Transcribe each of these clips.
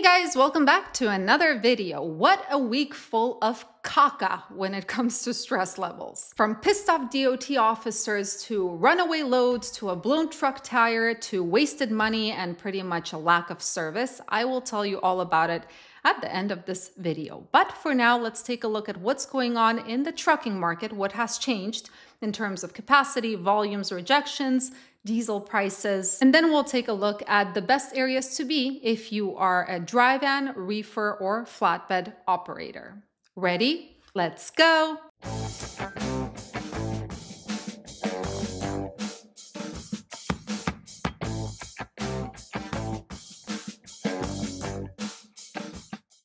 Hey guys, welcome back to another video. What a week full of caca when it comes to stress levels. From pissed off DOT officers to runaway loads to a blown truck tire to wasted money and pretty much a lack of service, I will tell you all about it at the end of this video. But for now, let's take a look at what's going on in the trucking market, what has changed in terms of capacity, volumes, rejections, diesel prices. And then we'll take a look at the best areas to be if you are a dry van, reefer, or flatbed operator. Ready? Let's go!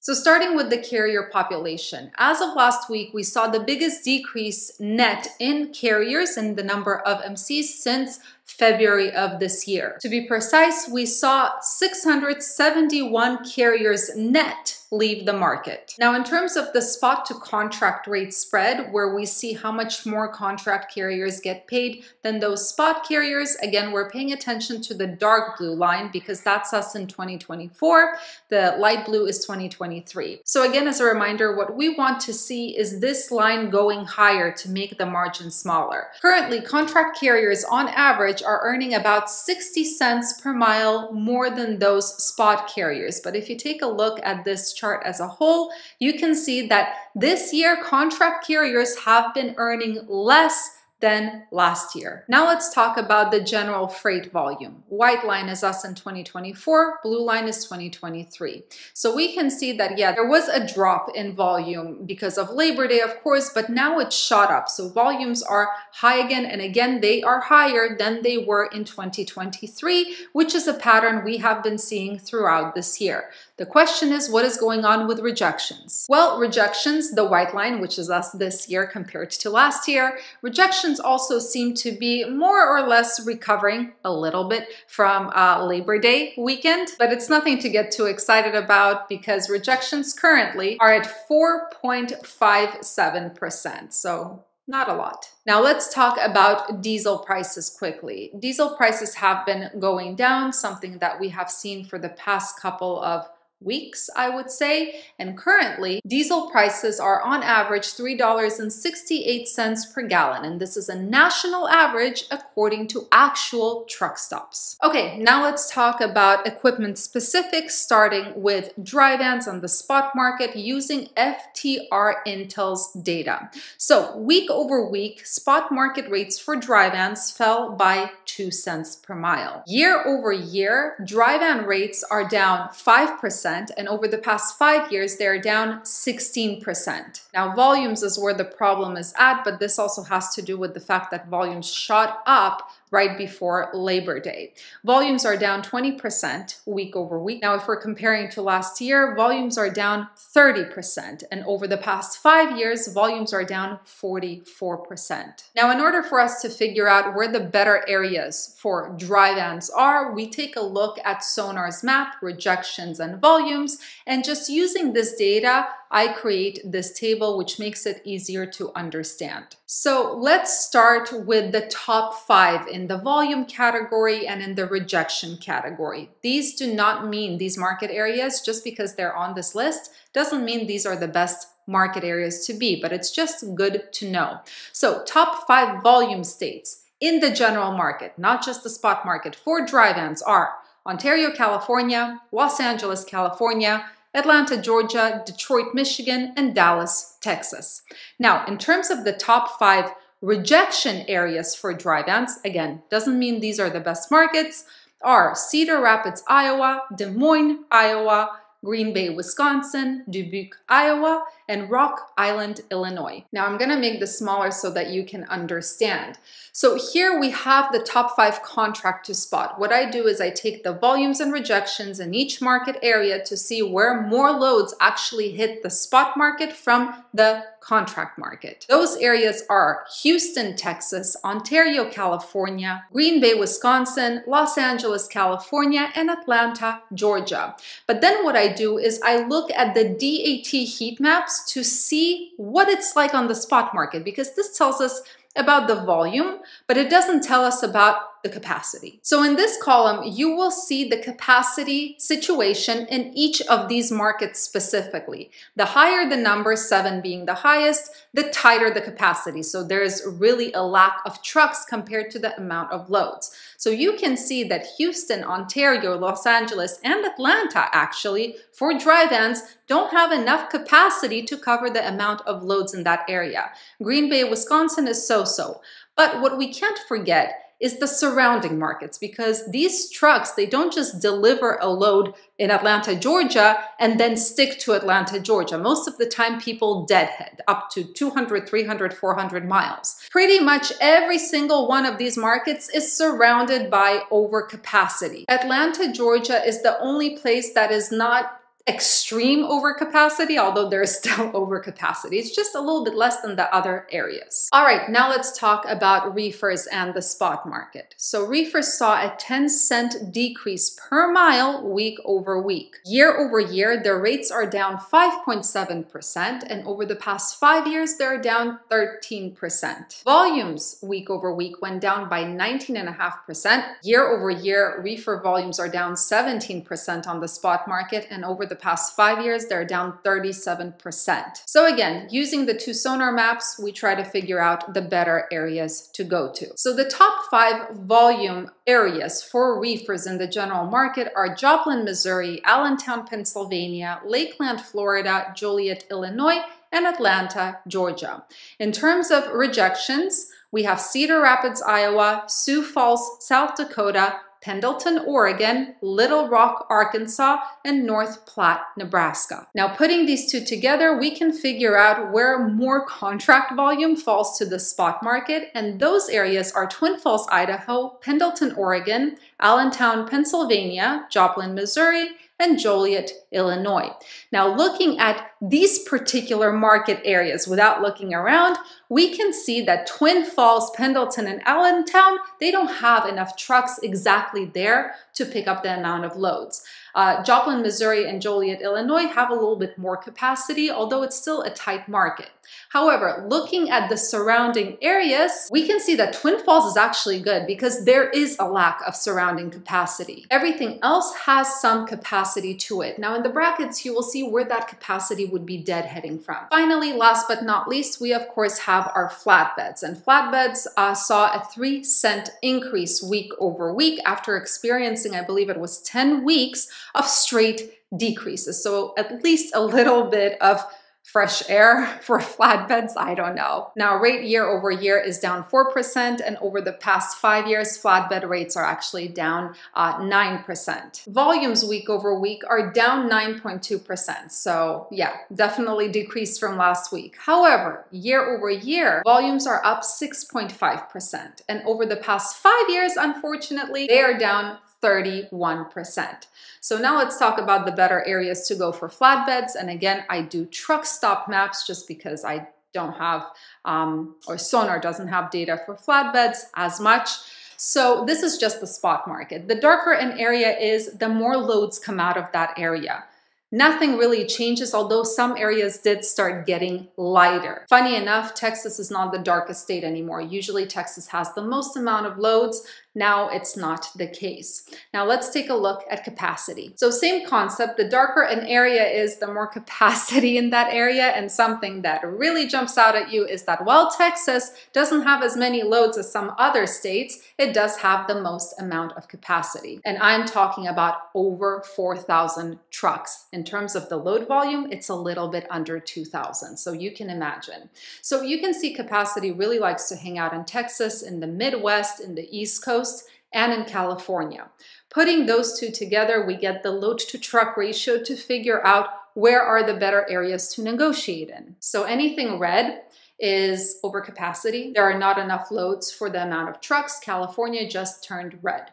So starting with the carrier population, as of last week, we saw the biggest decrease net in carriers and the number of MCs since February of this year. To be precise, we saw 671 carriers net leave the market. Now, in terms of the spot to contract rate spread, where we see how much more contract carriers get paid than those spot carriers, again, we're paying attention to the dark blue line because that's us in 2024. The light blue is 2023. So again, as a reminder, what we want to see is this line going higher to make the margin smaller. Currently, contract carriers on average are earning about 60 cents per mile more than those spot carriers. But if you take a look at this chart as a whole, you can see that this year contract carriers have been earning less than last year. Now let's talk about the general freight volume. White line is us in 2024, blue line is 2023. So we can see that, yeah, there was a drop in volume because of Labor Day, of course, but now it's shot up. So volumes are high again, and again, they are higher than they were in 2023, which is a pattern we have been seeing throughout this year. The question is, what is going on with rejections? Well, rejections, the white line, which is us this year compared to last year, rejections also seem to be more or less recovering a little bit from uh, Labor Day weekend, but it's nothing to get too excited about because rejections currently are at 4.57%. So not a lot. Now let's talk about diesel prices quickly. Diesel prices have been going down, something that we have seen for the past couple of weeks, I would say. And currently, diesel prices are on average $3.68 per gallon. And this is a national average according to actual truck stops. Okay, now let's talk about equipment specifics, starting with dry vans on the spot market using FTR Intel's data. So week over week, spot market rates for dry vans fell by 2 cents per mile. Year over year, dry van rates are down 5% and over the past five years, they're down 16%. Now, volumes is where the problem is at, but this also has to do with the fact that volumes shot up right before Labor Day. Volumes are down 20% week over week. Now, if we're comparing to last year, volumes are down 30%. And over the past five years, volumes are down 44%. Now, in order for us to figure out where the better areas for dry vans are, we take a look at Sonar's map, rejections and volumes, and just using this data, I create this table which makes it easier to understand. So let's start with the top five in the volume category and in the rejection category. These do not mean these market areas just because they're on this list doesn't mean these are the best market areas to be, but it's just good to know. So top five volume states in the general market, not just the spot market for dry vans are Ontario, California, Los Angeles, California, Atlanta, Georgia, Detroit, Michigan, and Dallas, Texas. Now, in terms of the top five rejection areas for dry vans, again, doesn't mean these are the best markets, are Cedar Rapids, Iowa, Des Moines, Iowa, Green Bay, Wisconsin, Dubuque, Iowa, and Rock Island, Illinois. Now I'm gonna make this smaller so that you can understand. So here we have the top five contract to spot. What I do is I take the volumes and rejections in each market area to see where more loads actually hit the spot market from the contract market. Those areas are Houston, Texas, Ontario, California, Green Bay, Wisconsin, Los Angeles, California, and Atlanta, Georgia. But then what I do is I look at the DAT heat maps to see what it's like on the spot market because this tells us about the volume, but it doesn't tell us about the capacity. So in this column, you will see the capacity situation in each of these markets specifically. The higher the number, seven being the highest, the tighter the capacity. So there's really a lack of trucks compared to the amount of loads. So you can see that Houston, Ontario, Los Angeles, and Atlanta actually, for dry vans, don't have enough capacity to cover the amount of loads in that area. Green Bay, Wisconsin is so-so. But what we can't forget is the surrounding markets because these trucks, they don't just deliver a load in Atlanta, Georgia, and then stick to Atlanta, Georgia. Most of the time, people deadhead up to 200, 300, 400 miles. Pretty much every single one of these markets is surrounded by overcapacity. Atlanta, Georgia is the only place that is not extreme overcapacity, although there's still overcapacity. It's just a little bit less than the other areas. All right, now let's talk about reefers and the spot market. So reefers saw a 10 cent decrease per mile week over week. Year over year, their rates are down 5.7%, and over the past five years, they're down 13%. Volumes week over week went down by 19.5%. Year over year, reefer volumes are down 17% on the spot market, and over the the past five years, they're down 37%. So again, using the two sonar maps, we try to figure out the better areas to go to. So the top five volume areas for reefers in the general market are Joplin, Missouri, Allentown, Pennsylvania, Lakeland, Florida, Joliet, Illinois, and Atlanta, Georgia. In terms of rejections, we have Cedar Rapids, Iowa, Sioux Falls, South Dakota, Pendleton, Oregon, Little Rock, Arkansas, and North Platte, Nebraska. Now, putting these two together, we can figure out where more contract volume falls to the spot market, and those areas are Twin Falls, Idaho, Pendleton, Oregon, Allentown, Pennsylvania, Joplin, Missouri, and Joliet, Illinois. Now, looking at these particular market areas without looking around, we can see that Twin Falls, Pendleton, and Allentown, they don't have enough trucks exactly there to pick up the amount of loads. Uh, Joplin, Missouri, and Joliet, Illinois have a little bit more capacity, although it's still a tight market. However, looking at the surrounding areas, we can see that Twin Falls is actually good because there is a lack of surrounding capacity. Everything else has some capacity to it. Now in the brackets, you will see where that capacity would be deadheading from. Finally, last but not least, we of course have our flatbeds. And flatbeds uh, saw a 3 cent increase week over week after experiencing, I believe it was 10 weeks of straight decreases. So at least a little bit of fresh air for flatbeds? I don't know. Now, rate year over year is down 4%, and over the past five years, flatbed rates are actually down uh, 9%. Volumes week over week are down 9.2%. So, yeah, definitely decreased from last week. However, year over year, volumes are up 6.5%. And over the past five years, unfortunately, they are down 31%. So now let's talk about the better areas to go for flatbeds. And again, I do Truckstop maps just because I don't have, um, or Sonar doesn't have data for flatbeds as much. So this is just the spot market. The darker an area is, the more loads come out of that area. Nothing really changes, although some areas did start getting lighter. Funny enough, Texas is not the darkest state anymore. Usually Texas has the most amount of loads. Now it's not the case. Now let's take a look at capacity. So same concept, the darker an area is, the more capacity in that area. And something that really jumps out at you is that while Texas doesn't have as many loads as some other states, it does have the most amount of capacity. And I'm talking about over 4,000 trucks. In terms of the load volume, it's a little bit under 2,000. So you can imagine. So you can see capacity really likes to hang out in Texas, in the Midwest, in the East Coast, Coast and in California. Putting those two together, we get the load to truck ratio to figure out where are the better areas to negotiate in. So anything red is overcapacity. There are not enough loads for the amount of trucks. California just turned red.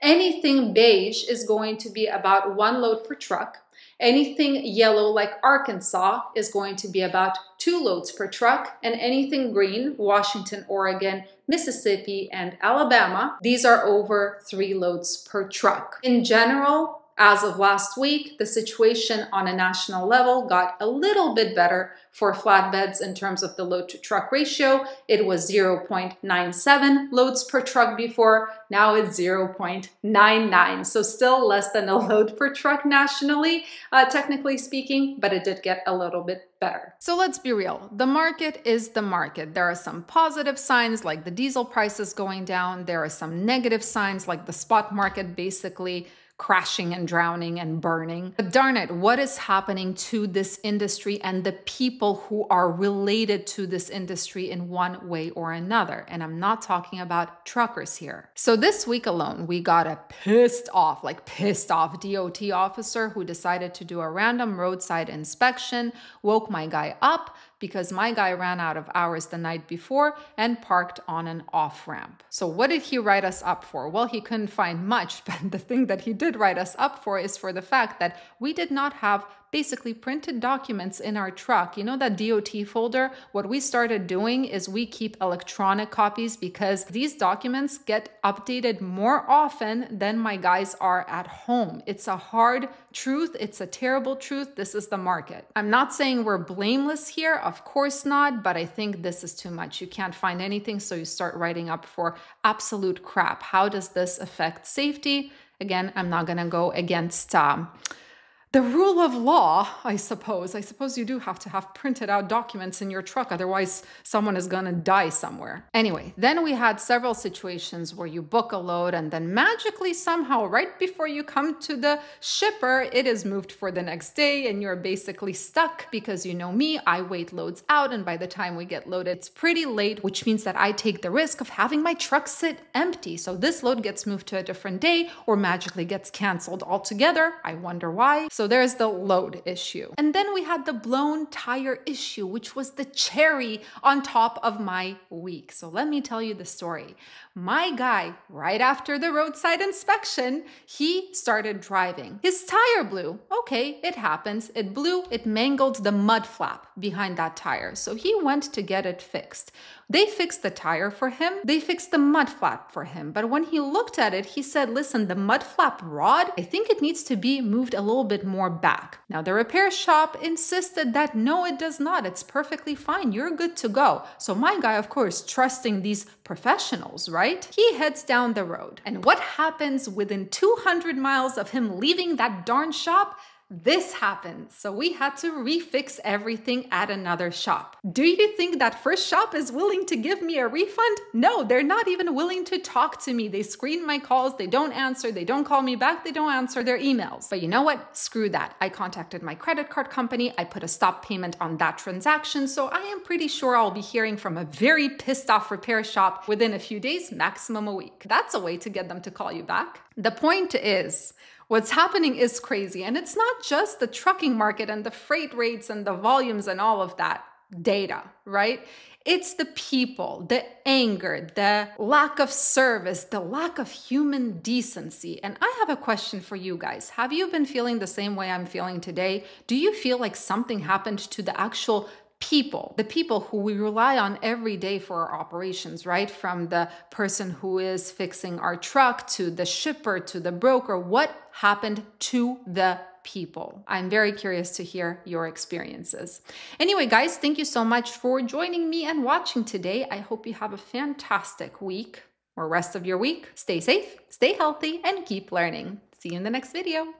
Anything beige is going to be about one load per truck. Anything yellow like Arkansas is going to be about two loads per truck and anything green, Washington, Oregon, Mississippi, and Alabama, these are over three loads per truck. In general, As of last week, the situation on a national level got a little bit better for flatbeds in terms of the load to truck ratio. It was 0.97 loads per truck before, now it's 0.99. So still less than a load per truck nationally, uh, technically speaking, but it did get a little bit better. So let's be real. The market is the market. There are some positive signs like the diesel prices going down. There are some negative signs like the spot market basically crashing and drowning and burning. But darn it, what is happening to this industry and the people who are related to this industry in one way or another? And I'm not talking about truckers here. So this week alone, we got a pissed off, like pissed off DOT officer who decided to do a random roadside inspection, woke my guy up, because my guy ran out of hours the night before and parked on an off ramp. So, what did he write us up for? Well, he couldn't find much, but the thing that he did write us up for is for the fact that we did not have basically printed documents in our truck. You know that DOT folder? What we started doing is we keep electronic copies because these documents get updated more often than my guys are at home. It's a hard truth, it's a terrible truth. This is the market. I'm not saying we're blameless here, of course not, but I think this is too much. You can't find anything, so you start writing up for absolute crap. How does this affect safety? Again, I'm not gonna go against. Um, the rule of law, I suppose. I suppose you do have to have printed out documents in your truck, otherwise, someone is gonna die somewhere. Anyway, then we had several situations where you book a load and then magically, somehow, right before you come to the shipper, it is moved for the next day and you're basically stuck because you know me, I wait loads out, and by the time we get loaded, it's pretty late, which means that I take the risk of having my truck sit empty. So this load gets moved to a different day or magically gets canceled altogether. I wonder why. So so there's the load issue. And then we had the blown tire issue, which was the cherry on top of my week. So let me tell you the story. My guy, right after the roadside inspection, he started driving. His tire blew. Okay, it happens. It blew, it mangled the mud flap behind that tire. So he went to get it fixed. They fixed the tire for him, they fixed the mud flap for him. But when he looked at it, he said, Listen, the mud flap rod, I think it needs to be moved a little bit more back. Now, the repair shop insisted that no, it does not. It's perfectly fine. You're good to go. So, my guy, of course, trusting these professionals, right? He heads down the road. And what happens within 200 miles of him leaving that darn shop? This happened, so we had to refix everything at another shop. Do you think that first shop is willing to give me a refund? No, they're not even willing to talk to me. They screen my calls, they don't answer, they don't call me back, they don't answer their emails. But you know what? Screw that. I contacted my credit card company, I put a stop payment on that transaction, so I am pretty sure I'll be hearing from a very pissed off repair shop within a few days, maximum a week. That's a way to get them to call you back. The point is, What's happening is crazy. And it's not just the trucking market and the freight rates and the volumes and all of that data, right? It's the people, the anger, the lack of service, the lack of human decency. And I have a question for you guys. Have you been feeling the same way I'm feeling today? Do you feel like something happened to the actual people, the people who we rely on every day for our operations, right? From the person who is fixing our truck to the shipper to the broker, what happened to the people. I'm very curious to hear your experiences. Anyway, guys, thank you so much for joining me and watching today. I hope you have a fantastic week or rest of your week. Stay safe, stay healthy, and keep learning. See you in the next video.